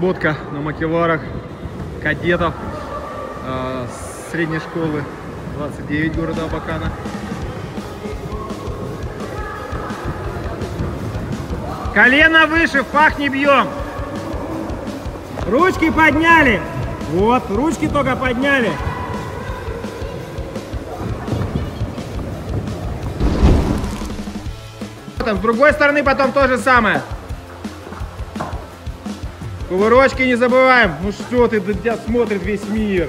Отработка на макеварах кадетов э, средней школы 29 города Абакана. Колено выше, в пах не бьем. Ручки подняли. Вот, ручки только подняли. Там, с другой стороны потом то же самое. Кувырочки не забываем. Ну что ты, да тебя смотрит весь мир.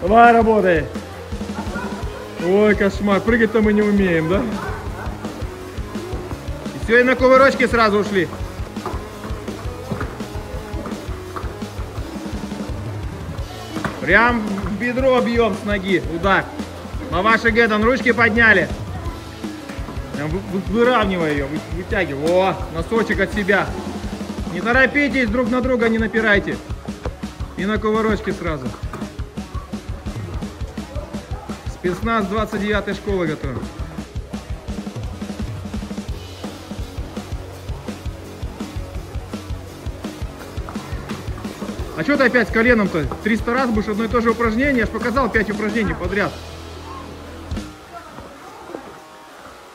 Давай работай. Ой, кошмар. Прыгать-то мы не умеем, да? И все, и на кувырочки сразу ушли. Прям в бедро бьем с ноги. Удар. Маваши Гедон, ручки подняли. Прям вы- вы- выравнивай ее, вы- вытягивай. О, носочек от себя. Не торопитесь, друг на друга не напирайте. И на кувырочки сразу. Спецназ 29 школы готовим. А что ты опять с коленом-то? 300 раз будешь одно и то же упражнение? Я ж показал 5 упражнений подряд.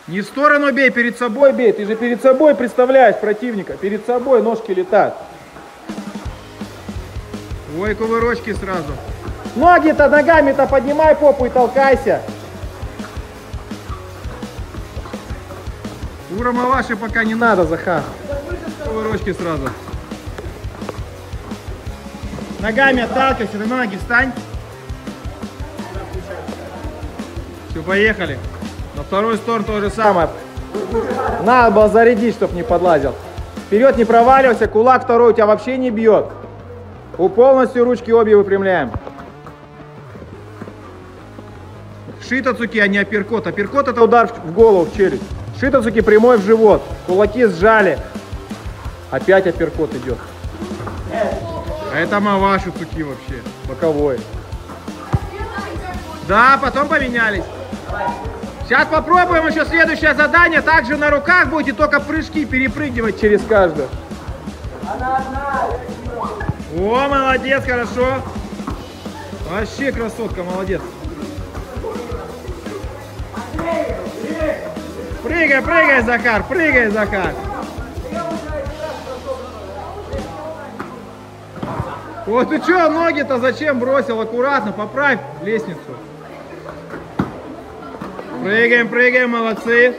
Не в сторону бей, перед собой бей. Ты же перед собой представляешь противника. Перед собой ножки летают. Ой, кувырочки сразу. Ноги-то ногами-то поднимай попу и толкайся. Урома ваши пока не надо, Захар. Кувырочки сразу. Ногами отталкивайся, на ноги встань. Все, поехали. На вторую сторону то же самое. Надо было зарядить, чтоб не подлазил. Вперед не проваливайся, кулак второй у тебя вообще не бьет. У полностью ручки обе выпрямляем. Шитоцуки, а не апперкот. Апперкот это удар в голову, в челюсть. Шитоцуки прямой в живот. Кулаки сжали. Опять апперкот идет. А это маваши цуки вообще. Боковой. Да, потом поменялись. Сейчас попробуем еще следующее задание. Также на руках будете только прыжки перепрыгивать. Через каждую. О, молодец, хорошо. Вообще красотка, молодец. Прыгай, прыгай, Захар, прыгай, Захар. Вот ты что, ноги-то зачем бросил? Аккуратно, поправь лестницу. Прыгаем, прыгаем, молодцы.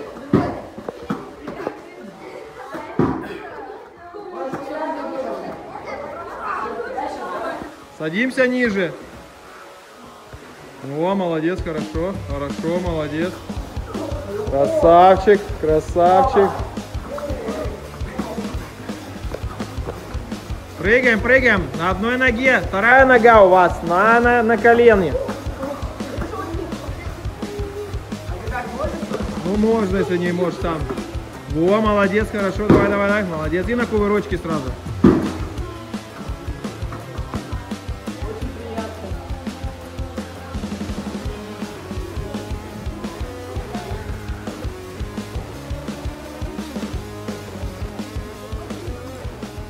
Садимся ниже. О, молодец, хорошо, хорошо, молодец. Красавчик, красавчик. Прыгаем, прыгаем на одной ноге. Вторая. Нога у вас на, на, на колене. Ну, можно, если не можешь сам. Во, молодец, хорошо, давай, давай, давай, молодец. И на кувырочки сразу.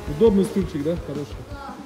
Удобный стульчик, да? Хороший.